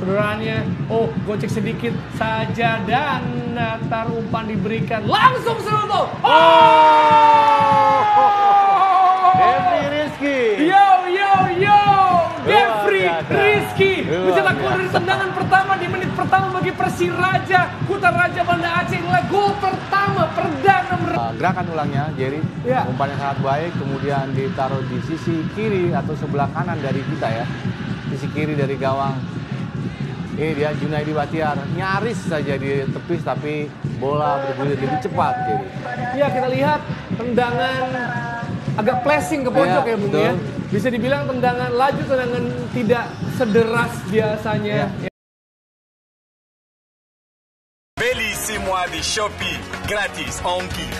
orderannya. Oh, gocek sedikit saja dan datar umpan diberikan. Langsung serutuh. Oh! Devri Rizky. Yo yo yo, biasa. Rizky mencetak gol dari tendangan pertama di menit pertama bagi Persiraja. Kuta Raja Banda Aceh inilah gol pertama perdana. Uh, gerakan ulangnya, Jerry, Ya. umpan yang sangat baik, kemudian ditaruh di sisi kiri atau sebelah kanan dari kita ya, sisi kiri dari gawang. Ini dia Junaidi Batiar, nyaris saja di tepis tapi bola bergulir lebih cepat, Jerry. Ya kita lihat tendangan agak flashing ke pojok Ya, ya Bung ya. Bisa dibilang tendangan laju, tendangan tidak sederas biasanya. Ya. Bellissimo di Shopee, grátis, Onki.